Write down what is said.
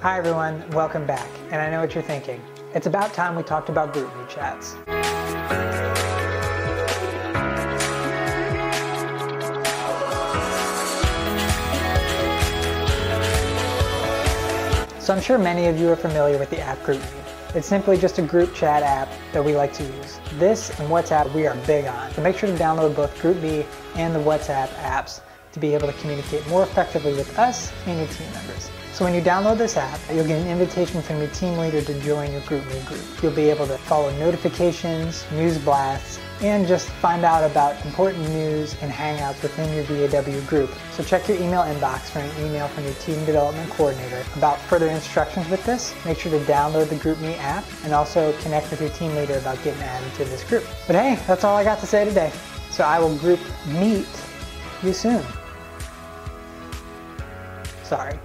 Hi everyone, welcome back. And I know what you're thinking. It's about time we talked about group GroupMe chats. So I'm sure many of you are familiar with the app GroupMe. It's simply just a group chat app that we like to use. This and WhatsApp we are big on, so make sure to download both GroupMe and the WhatsApp apps to be able to communicate more effectively with us and your team members. So when you download this app, you'll get an invitation from your team leader to join your GroupMe group. You'll be able to follow notifications, news blasts, and just find out about important news and hangouts within your VAW group. So check your email inbox for an email from your team development coordinator about further instructions with this. Make sure to download the GroupMe app and also connect with your team leader about getting added to this group. But hey, that's all I got to say today. So I will group meet you soon. Sorry.